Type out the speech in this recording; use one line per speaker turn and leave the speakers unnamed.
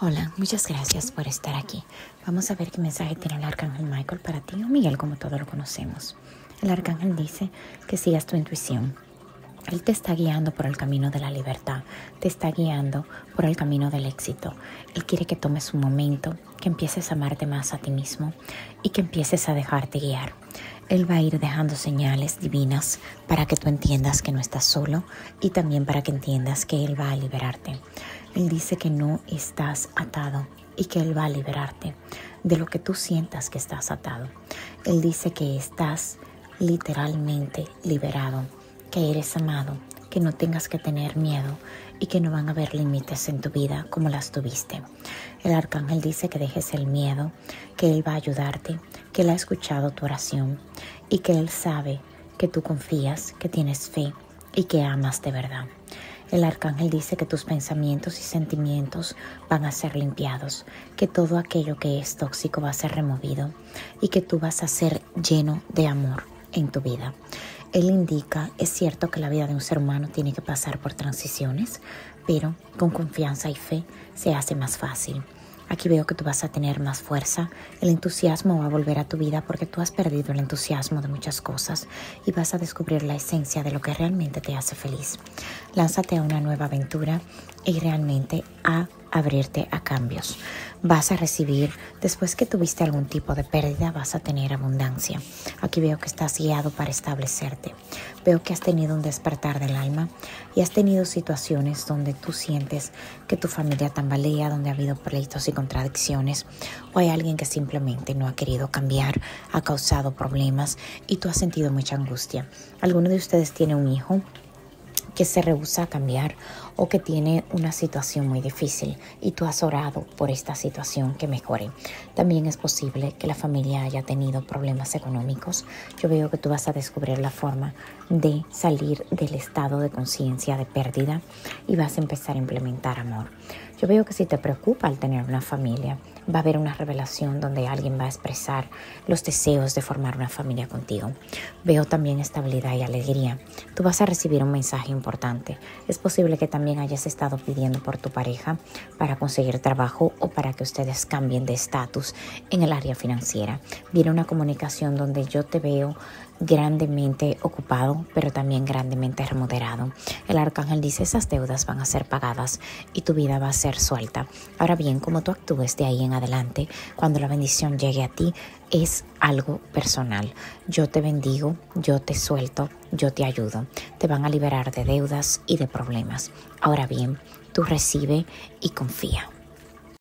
Hola, muchas gracias por estar aquí. Vamos a ver qué mensaje tiene el arcángel Michael para ti o Miguel, como todos lo conocemos. El arcángel dice que sigas tu intuición. Él te está guiando por el camino de la libertad, te está guiando por el camino del éxito. Él quiere que tomes un momento, que empieces a amarte más a ti mismo y que empieces a dejarte guiar. Él va a ir dejando señales divinas para que tú entiendas que no estás solo y también para que entiendas que Él va a liberarte. Él dice que no estás atado y que Él va a liberarte de lo que tú sientas que estás atado. Él dice que estás literalmente liberado, que eres amado, que no tengas que tener miedo y que no van a haber límites en tu vida como las tuviste. El arcángel dice que dejes el miedo, que Él va a ayudarte, que Él ha escuchado tu oración y que Él sabe que tú confías, que tienes fe y que amas de verdad. El arcángel dice que tus pensamientos y sentimientos van a ser limpiados, que todo aquello que es tóxico va a ser removido y que tú vas a ser lleno de amor en tu vida. Él indica, es cierto que la vida de un ser humano tiene que pasar por transiciones, pero con confianza y fe se hace más fácil. Aquí veo que tú vas a tener más fuerza, el entusiasmo va a volver a tu vida porque tú has perdido el entusiasmo de muchas cosas y vas a descubrir la esencia de lo que realmente te hace feliz. Lánzate a una nueva aventura y realmente a abrirte a cambios. Vas a recibir, después que tuviste algún tipo de pérdida, vas a tener abundancia. Aquí veo que estás guiado para establecerte. Veo que has tenido un despertar del alma y has tenido situaciones donde tú sientes que tu familia tambalea, donde ha habido pleitos y contradicciones, o hay alguien que simplemente no ha querido cambiar, ha causado problemas y tú has sentido mucha angustia. ¿Alguno de ustedes tiene un hijo? Que se rehúsa a cambiar o que tiene una situación muy difícil y tú has orado por esta situación que mejore. También es posible que la familia haya tenido problemas económicos. Yo veo que tú vas a descubrir la forma de salir del estado de conciencia de pérdida y vas a empezar a implementar amor. Yo veo que si te preocupa el tener una familia, va a haber una revelación donde alguien va a expresar los deseos de formar una familia contigo. Veo también estabilidad y alegría. Tú vas a recibir un mensaje importante. Es posible que también hayas estado pidiendo por tu pareja para conseguir trabajo o para que ustedes cambien de estatus en el área financiera. Viene una comunicación donde yo te veo grandemente ocupado, pero también grandemente remunerado. El arcángel dice esas deudas van a ser pagadas y tu vida va a ser suelta. Ahora bien, como tú actúes de ahí en adelante, cuando la bendición llegue a ti, es algo personal. Yo te bendigo, yo te suelto, yo te ayudo. Te van a liberar de deudas y de problemas. Ahora bien, tú recibe y confía.